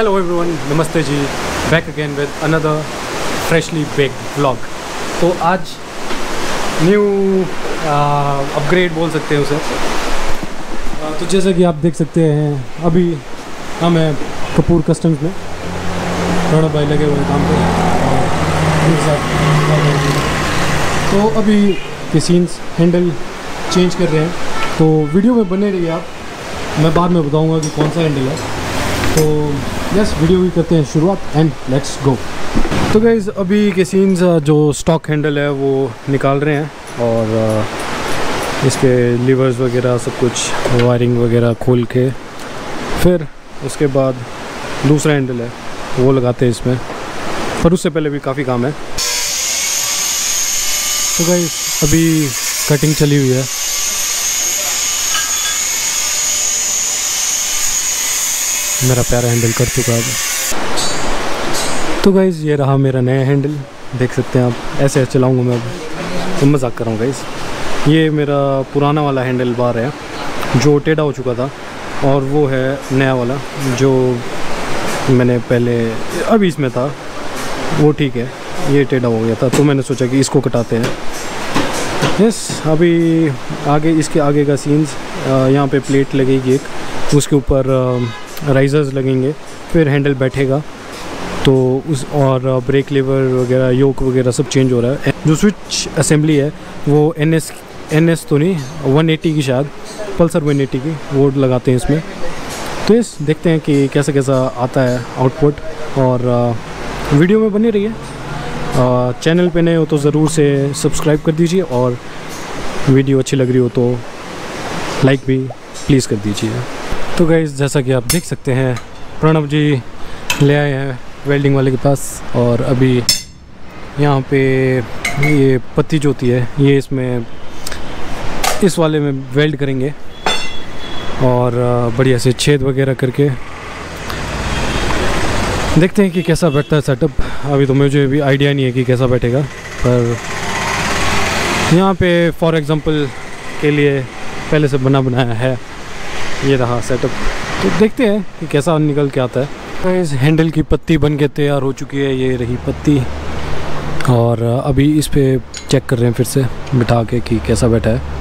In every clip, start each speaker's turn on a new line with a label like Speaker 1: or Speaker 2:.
Speaker 1: Hello everyone नमस्ते जी back again with another freshly bake vlog तो आज न्यू अपग्रेड बोल सकते हैं उसे। आ, तो जैसा कि आप देख सकते हैं अभी हम हैं कपूर कस्टम्स में। प्रणब भाई लगे हुए काम पे। तो अभी के सीन्स हैंडल चेंज कर रहे हैं। तो वीडियो में बने रहिए आप। मैं बाद में बताऊँगा कि कौन सा हैंडल है। तो यस वीडियो की करते हैं, शुरुआत एंड लेट्स गो तो गाइज़ अभी के सीन्स जो स्टॉक हैंडल है, वो निकाल रहे हैं और इसके लीवर्स वगैरह, सब कुछ वायरिंग वगैरह खोल के, फिर उसके बाद दूसरा हैंडल है, वो लगाते हैं इसमें। पर उससे पहले भी काफ़ी काम है। तो गाइज़ अभी कटिंग चली हुई है। मेरा प्यारा हैंडल कर चुका है। तो गाइज़ ये रहा मेरा नया हैंडल। देख सकते हैं आप, ऐसे ऐसे चलाऊँगा मैं अब। तो मज़ाक कर रहा हूँ गाइज़ ये मेरा पुराना वाला हैंडल बार है, जो टेढ़ा हो चुका था, और वो है नया वाला, जो मैंने पहले, अभी इसमें था। वो ठीक है, ये टेढ़ा हो गया था तो मैंने सोचा कि इसको कटाते हैं। यस अभी आगे, इसके आगे का सीन्स यहाँ पे प्लेट लगेगी एक। उसके ऊपर राइजर्स लगेंगे, फिर हैंडल बैठेगा। तो उस, और ब्रेक लेवर वगैरह योक वगैरह सब चेंज हो रहा है। जो स्विच असेंबली है, वो एन एस एन एस तो नहीं 180 की शायद पल्सर 180 की, वो लगाते हैं इसमें। तो इस, देखते हैं कि कैसा कैसा आता है आउटपुट और वीडियो में बने रहिए। चैनल पे नए हो तो ज़रूर से सब्सक्राइब कर दीजिए, और वीडियो अच्छी लग रही हो तो लाइक भी प्लीज़ कर दीजिए। तो गाइज़ जैसा कि आप देख सकते हैं, प्रणव जी ले आए हैं वेल्डिंग वाले के पास और अभी यहाँ पे ये पत्ती जो होती है, ये इसमें, इस वाले में वेल्ड करेंगे और बढ़िया से छेद वगैरह करके देखते हैं कि कैसा बैठता है सेटअप अभी तो मुझे भी आइडिया नहीं है कि कैसा बैठेगा, पर यहाँ पे फॉर एग्ज़ाम्पल के लिए पहले से बना बनाया है। ये रहा सेटअप तो देखते हैं कि कैसा निकल के आता है। इस हैंडल की पत्ती बन के तैयार हो चुकी है, ये रही पत्ती। और अभी इस पर चेक कर रहे हैं फिर से, बिठा के कि कैसा बैठा है।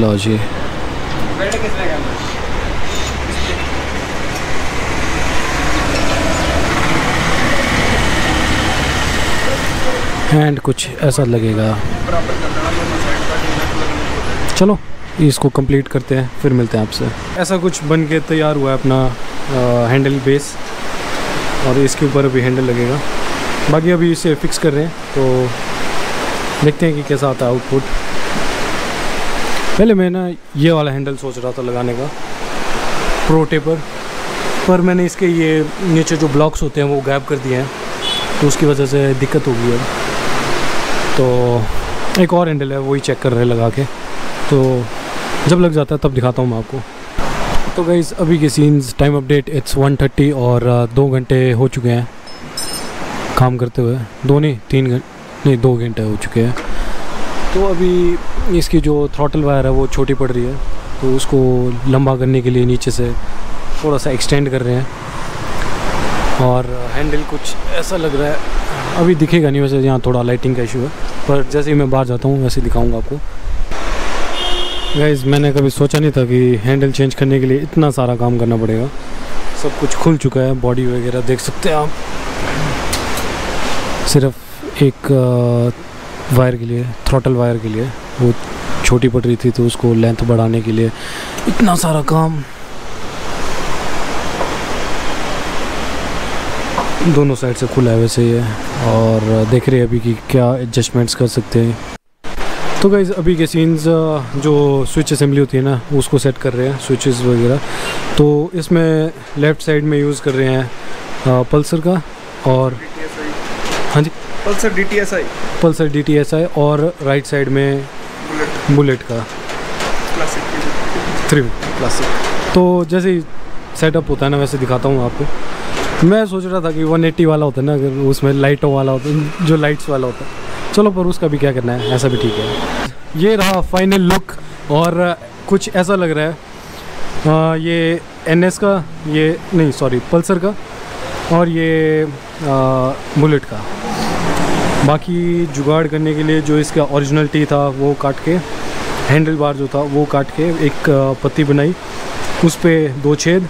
Speaker 1: लो जी। एंड कुछ ऐसा लगेगा। चलो, इसको कंप्लीट करते हैं, फिर मिलते हैं आपसे। ऐसा कुछ बन के तैयार हुआ है अपना हैंडल बेस और इसके ऊपर अभी हैंडल लगेगा। बाकी अभी इसे फिक्स कर रहे हैं तो देखते हैं कि कैसा आता है आउटपुट पहले मैं ना ये वाला हैंडल सोच रहा था लगाने का प्रो टेपर पर मैंने इसके ये नीचे जो ब्लॉक्स होते हैं, वो गायब कर दिए हैं तो उसकी वजह से दिक्कत हो गई है। तो एक और हैंडल है वही चेक कर रहे लगा के तो जब लग जाता है, तब दिखाता हूँ मैं आपको। तो गई अभी के सीन्स टाइम अपडेट इट्स 1:30 और दो घंटे हो चुके हैं काम करते हुए। दो नहीं, तीन घंटे नहीं, दो घंटे हो चुके हैं। तो अभी इसकी जो थ्रॉटल वायर है, वो छोटी पड़ रही है। तो उसको लंबा करने के लिए नीचे से थोड़ा सा एक्सटेंड कर रहे हैं। और हैंडल कुछ ऐसा लग रहा है अभी दिखेगा नहीं, वैसे यहाँ थोड़ा लाइटिंग का इशू है। पर जैसे ही मैं बाहर जाता हूँ, वैसे दिखाऊँगा आपको। गाइज़ मैंने कभी सोचा नहीं था कि हैंडल चेंज करने के लिए इतना सारा काम करना पड़ेगा। सब कुछ खुल चुका है बॉडी वगैरह देख सकते हैं आप। सिर्फ़ एक वायर के लिए थ्रोटल वायर के लिए, वो छोटी पड़ रही थी तो उसको लेंथ बढ़ाने के लिए इतना सारा काम। दोनों साइड से खुला है वैसे ये और देख रहे हैं अभी कि क्या एडजस्टमेंट्स कर सकते हैं। तो गाइज़ अभी के सीन्स जो स्विच असम्बली होती है ना उसको सेट कर रहे हैं स्विचेस वगैरह। तो इसमें लेफ़्ट साइड में यूज़ कर रहे हैं पल्सर का और हाँ जी?
Speaker 2: Pulsar D T S I
Speaker 1: Pulsar D T S I और राइट साइड में बुलेट का। थ्री क्लासिक तो जैसे ही सेटअप होता है ना वैसे दिखाता हूँ आपको। मैं सोच रहा था कि 180 वाला होता है ना अगर उसमें लाइटों वाला होता जो लाइट्स वाला होता है। चलो पर उसका भी क्या करना है? ऐसा भी ठीक है। ये रहा फाइनल लुक और कुछ ऐसा लग रहा है। आ, ये एनएस का ये नहीं सॉरी पल्सर का और ये बुलेट का। बाकी जुगाड़ करने के लिए जो इसका ओरिजिनल टी था वो काट के हैंडल बार जो था वो काट के एक पत्ती बनाई। उस पर दो छेद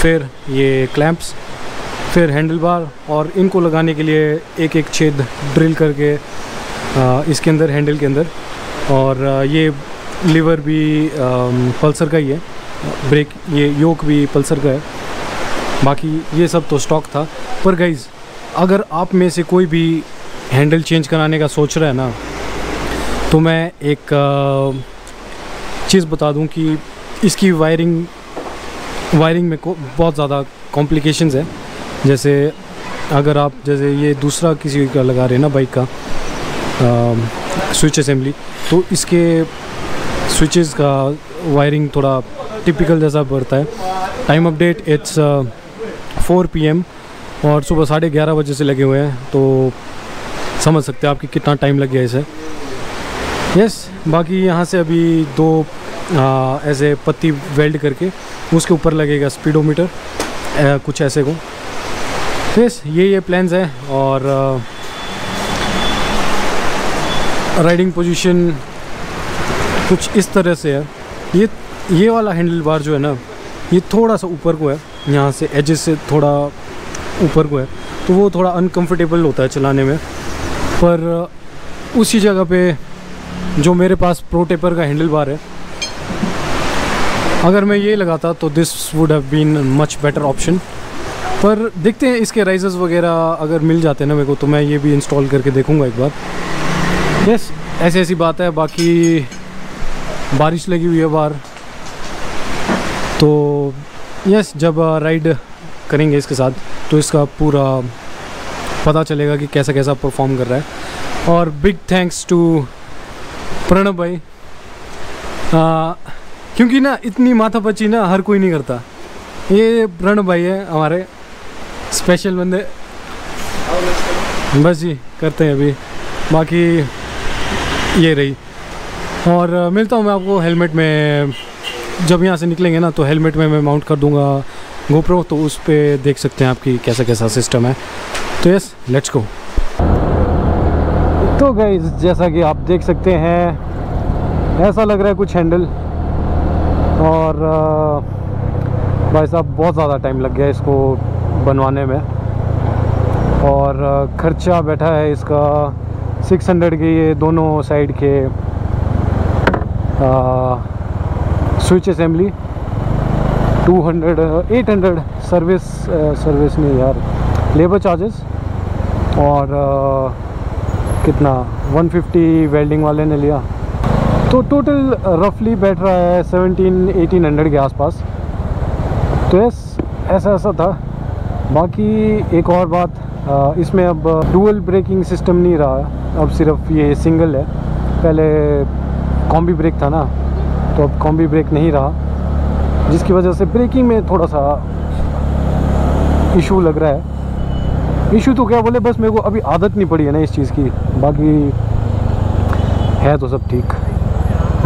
Speaker 1: फिर ये क्लैंप्स फिर हैंडल बार और इनको लगाने के लिए एक एक छेद ड्रिल करके इसके अंदर हैंडल के अंदर। और ये लीवर भी पल्सर का ही है। ब्रेक ये योक भी पल्सर का है। बाकी ये सब तो स्टॉक था। पर गाइज़ अगर आप में से कोई भी हैंडल चेंज कराने का सोच रहा है ना तो मैं एक चीज़ बता दूँ कि इसकी वायरिंग वायरिंग में बहुत ज़्यादा कॉम्प्लिकेशंस है। जैसे अगर आप, जैसे ये दूसरा किसी का लगा रहे हैं ना बाइक का स्विच असेंबली तो इसके स्विचेस का वायरिंग थोड़ा टिपिकल जैसा पड़ता है। Time update it's four PM और सुबह साढ़े ग्यारह बजे से लगे हुए हैं तो समझ सकते हैं आपकी कितना टाइम लग गया इसे। यस बाकी यहाँ से अभी दो ऐसे पत्ती वेल्ड करके उसके ऊपर लगेगा स्पीडोमीटर कुछ ऐसे को। यस, ये ये प्लान्स हैं और राइडिंग पोजीशन कुछ इस तरह से है। ये ये वाला हैंडल बार जो है ना, ये थोड़ा सा ऊपर को है, यहाँ से एजेस से थोड़ा ऊपर को है। तो वो थोड़ा अनकंफर्टेबल होता है चलाने में। पर उसी जगह पे जो मेरे पास प्रो टेपर का हैंडल बार है अगर मैं ये लगाता तो this would have been much better option पर देखते हैं इसके राइजर्स वगैरह अगर मिल जाते हैं ना मेरे को तो मैं ये भी इंस्टॉल करके देखूँगा एक बार। यस yes, ऐसी ऐसी बात है बाकी बारिश लगी हुई है बाहर। तो यस yes, जब राइड करेंगे इसके साथ तो इसका पूरा पता चलेगा कि कैसा कैसा परफॉर्म कर रहा है। और बिग थैंक्स टू प्रणब भाई। आ, क्योंकि ना इतनी माथा पची ना हर कोई नहीं करता। ये प्रण भाई है हमारे स्पेशल बंदे। बस जी, करते हैं अभी। बाकी ये रही। और मिलता हूँ मैं आपको हेलमेट में। जब यहाँ से निकलेंगे ना तो हेलमेट में मैं माउंट कर दूँगा गोप्रो तो उस पर देख सकते हैं आपकी कैसा कैसा सिस्टम है। तो यस लेट्स गो तो गई जैसा कि आप देख सकते हैं, ऐसा लग रहा है कुछ हैंडल और भाई साहब बहुत ज़्यादा टाइम लग गया इसको बनवाने में। और ख़र्चा बैठा है इसका 600 के ये दोनों साइड के स्विच असेंबली 200 800 सर्विस सर्विस नहीं यार लेबर चार्जेस और आ, कितना 150 वेल्डिंग वाले ने लिया। तो टोटल रफली बैठ रहा है 17 1800 के आसपास। तो यस ऐसा ऐसा था। बाकी एक और बात इसमें अब डुअल ब्रेकिंग सिस्टम नहीं रहा। अब सिर्फ़ ये सिंगल है। पहले कॉम्बी ब्रेक था ना तो अब कॉम्बी ब्रेक नहीं रहा। जिसकी वजह से ब्रेकिंग में थोड़ा सा इशू लग रहा है। इशू तो क्या बोले, बस मेरे को अभी आदत नहीं पड़ी है ना इस चीज़ की। बाकी है तो सब ठीक।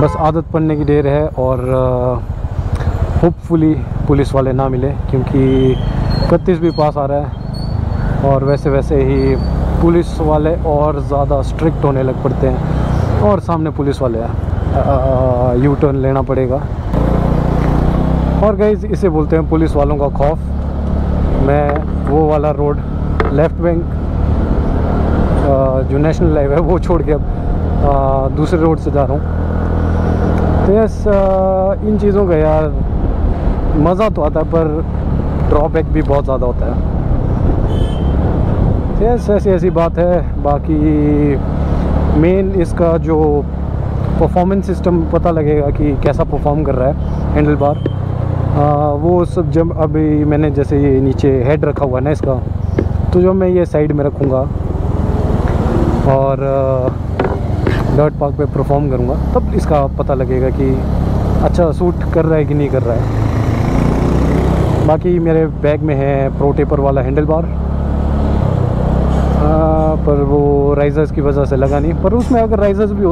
Speaker 1: बस आदत पड़ने की देर है और होपफुली पुलिस वाले ना मिले क्योंकि इकतीस भी पास आ रहा है और वैसे वैसे ही पुलिस वाले और ज़्यादा स्ट्रिक्ट होने लग पड़ते हैं और सामने पुलिस वाले हैं। यू टर्न लेना पड़ेगा। और गई इसे बोलते हैं पुलिस वालों का खौफ। मैं वो वाला रोड लेफ़्ट बैंक जो नेशनल हाईवे है, वो छोड़ के अब दूसरे रोड से जा रहा हूँ। तो यस इन चीज़ों का यार मज़ा तो आता है पर ड्रॉबैक भी बहुत ज़्यादा होता है। तो यस ऐसी ऐसी बात है। बाकी मेन इसका जो परफॉर्मेंस सिस्टम पता लगेगा कि कैसा परफॉर्म कर रहा है हैंडल बार आ, वो सब जब अभी मैंने जैसे ये नीचे हेड रखा हुआ है ना इसका तो जब मैं ये साइड में रखूँगा। और डर्ट पार्क पे परफॉर्म करूँगा तब इसका पता लगेगा कि अच्छा सूट कर रहा है कि नहीं कर रहा है। बाकी मेरे बैग में है प्रो टेपर वाला हैंडल बार आ, पर वो राइजर्स की वजह से लगा नहीं। पर उसमें अगर राइजर्स भी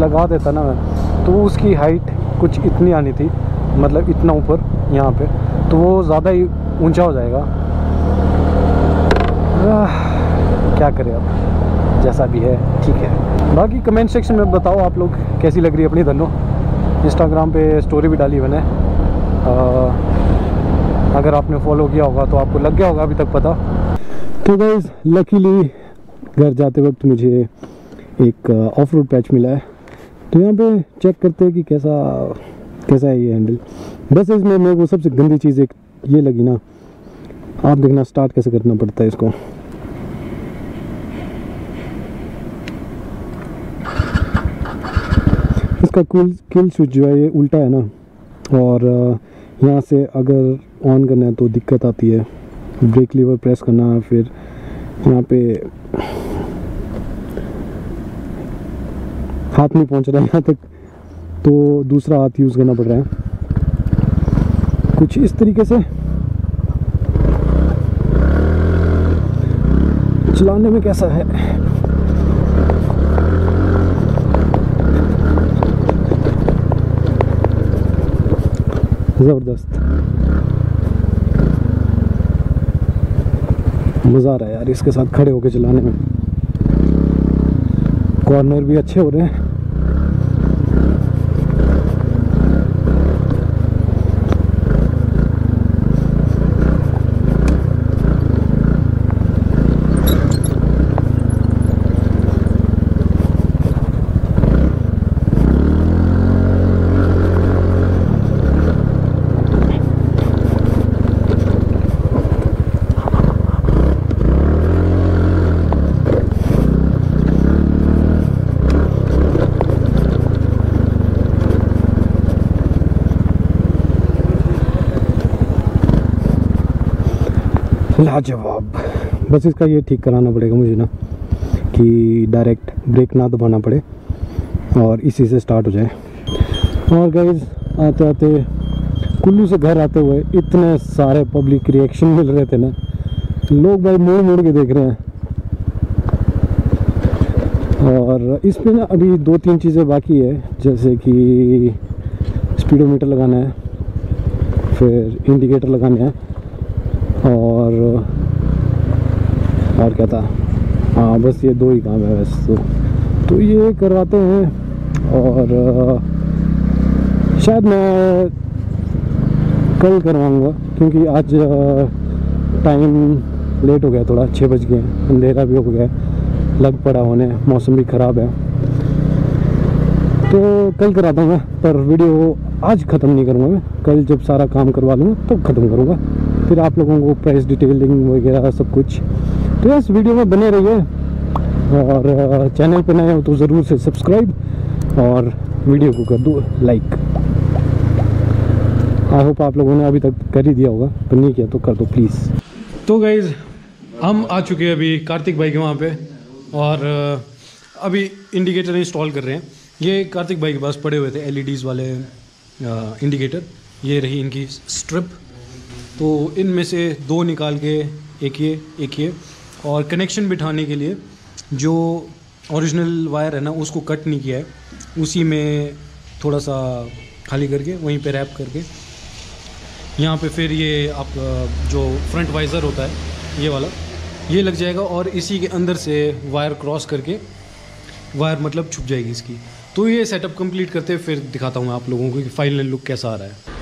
Speaker 1: लगा देता ना तो उसकी हाइट कुछ इतनी आनी थी मतलब इतना ऊपर यहाँ पे तो वो ज़्यादा ही ऊँचा हो जाएगा। आह, क्या करें अब? जैसा भी है ठीक है। बाकी कमेंट सेक्शन में बताओ आप लोग कैसी लग रही है अपनी धनो। इंस्टाग्राम पे स्टोरी भी डाली मैंने। अगर आपने फॉलो किया होगा तो आपको लग गया होगा अभी तक पता। तो गाइज़ लकीली घर जाते वक्त मुझे एक ऑफ़ रोड पैच मिला है। तो यहाँ पे चेक करते हैं कि कैसा कैसा है ये हैंडल बस इसमें मेरे को सबसे गंदी चीज़ एक ये लगी ना। आप देखना स्टार्ट कैसे करना पड़ता है इसको। इसका किल किल स्विच जो है ये उल्टा है ना। और यहाँ से अगर ऑन करना है तो दिक्कत आती है। ब्रेक लीवर प्रेस करना है फिर यहाँ पे हाथ नहीं पहुँच रहा है यहाँ तक। तो दूसरा हाथ यूज़ करना पड़ रहा है। कुछ इस तरीके से। चलाने में कैसा है? ज़बरदस्त। मज़ा आ रहा है यार इसके साथ खड़े होके चलाने में। कॉर्नर भी अच्छे हो रहे हैं। लाजवाब। बस इसका ये ठीक कराना पड़ेगा मुझे ना, कि डायरेक्ट ब्रेक ना दबाना पड़े और इसी से स्टार्ट हो जाए। और गाइज़ आते आते कुल्लू से घर आते हुए इतने सारे पब्लिक रिएक्शन मिल रहे थे ना, लोग भाई मुड़ मुड़ के देख रहे हैं। और इसमें ना अभी दो तीन चीज़ें बाकी है, जैसे कि स्पीडोमीटर लगाना है, फिर इंडिकेटर लगाने हैं। और और क्या था? हाँ बस ये दो ही काम है बस तो। तो ये करवाते हैं और, शायद मैं कल करवाऊँगा, क्योंकि आज, टाइम लेट हो गया थोड़ा छः बज गए अंधेरा भी हो गया लग पड़ा होने, मौसम भी ख़राब है। तो कल कराता हूँ मैं, पर वीडियो आज ख़त्म नहीं करूँगा मैं, कल जब सारा काम करवा लूँगा, तब तो ख़त्म करूँगा। फिर आप लोगों को प्राइस डिटेलिंग वगैरह सब कुछ। तो इस वीडियो में बने रहिए और चैनल पर नए हो तो ज़रूर से सब्सक्राइब और वीडियो को कर दो लाइक आई होप आप लोगों ने अभी तक कर ही दिया होगा, पर नहीं किया तो कर दो प्लीज़ तो गाइज़ हम आ चुके हैं अभी कार्तिक भाई के वहाँ पे और अभी इंडिकेटर इंस्टॉल कर रहे हैं। ये कार्तिक भाई के पास पड़े हुए थे एलईडीज़ वाले इंडिकेटर ये रही इनकी स्ट्रिप तो इनमें से दो निकाल के एक ये एक ये। और कनेक्शन बिठाने के लिए जो ओरिजिनल वायर है ना, उसको कट नहीं किया है। उसी में थोड़ा सा खाली करके, वहीं पे रैप करके। यहाँ पे फिर ये आप जो फ्रंट वाइज़र होता है, ये वाला, ये लग जाएगा और इसी के अंदर से वायर क्रॉस करके वायर मतलब छुप जाएगी इसकी। तो ये सेटअप कंप्लीट करते फिर दिखाता हूँ आप लोगों को कि फाइनल लुक कैसा आ रहा है।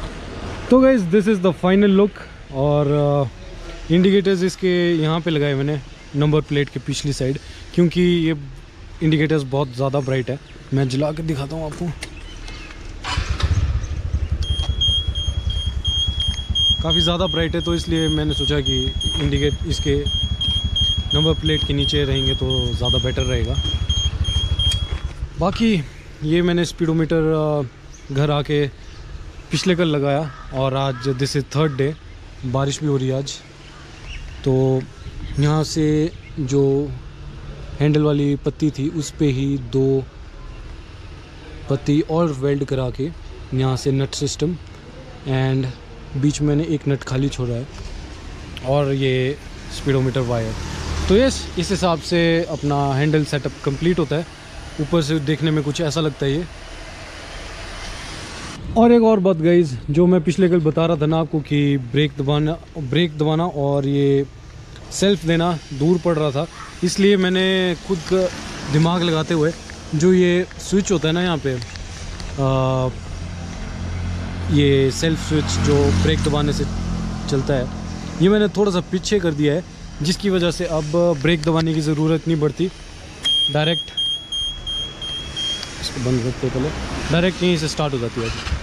Speaker 1: तो guys this is the final look और इंडिकेटर्स इसके यहाँ पे लगाए मैंने नंबर प्लेट के पिछली साइड क्योंकि ये इंडिकेटर्स बहुत ज़्यादा ब्राइट है। मैं जला के दिखाता हूँ आपको। काफ़ी ज़्यादा ब्राइट है तो इसलिए मैंने सोचा कि इंडिकेट इसके नंबर प्लेट के नीचे रहेंगे तो ज़्यादा बेटर रहेगा। बाकी ये मैंने स्पीडोमीटर घर आके पिछले कल लगाया और आज दिस इज़ थर्ड डे बारिश भी हो रही है आज। तो यहाँ से जो हैंडल वाली पत्ती थी, उस पर ही दो पत्ती और वेल्ड करा के यहाँ से नट सिस्टम एंड बीच में मैंने एक नट खाली छोड़ा है और ये स्पीडोमीटर वायर तो यस इस हिसाब से अपना हैंडल सेटअप कंप्लीट होता है। ऊपर से देखने में कुछ ऐसा लगता है ये। और एक और बात गई जो मैं पिछले कल बता रहा था ना आपको कि ब्रेक दबाना ब्रेक दबाना और ये सेल्फ देना दूर पड़ रहा था। इसलिए मैंने खुद दिमाग लगाते हुए जो ये स्विच होता है ना यहाँ पे आ, ये सेल्फ स्विच जो ब्रेक दबाने से चलता है ये मैंने थोड़ा सा पीछे कर दिया है जिसकी वजह से अब ब्रेक दबाने की ज़रूरत नहीं पड़ती डायरेक्ट इसको बंद करते पहले। डायरेक्ट यहीं से स्टार्ट हो जाती है।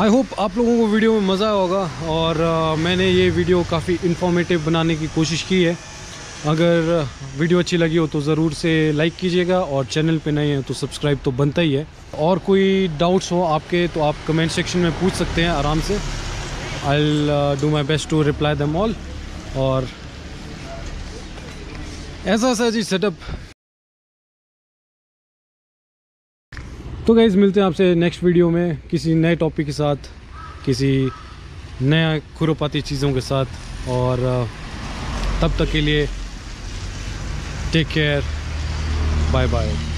Speaker 1: आई होप आप लोगों को वीडियो में मज़ा होगा और आ, मैंने ये वीडियो काफ़ी इन्फॉर्मेटिव बनाने की कोशिश की है। अगर वीडियो अच्छी लगी हो तो ज़रूर से लाइक कीजिएगा और चैनल पे नए हैं तो सब्सक्राइब तो बनता ही है। और कोई डाउट्स हो आपके तो आप कमेंट सेक्शन में पूछ सकते हैं आराम से। I do my best to reply them all और ऐसा सा जी सेटअप तो गाइज़ मिलते हैं आपसे नेक्स्ट वीडियो में किसी नए टॉपिक के साथ, किसी नया खुरपाती चीज़ों के साथ और तब तक के लिए टेक केयर बाय बाय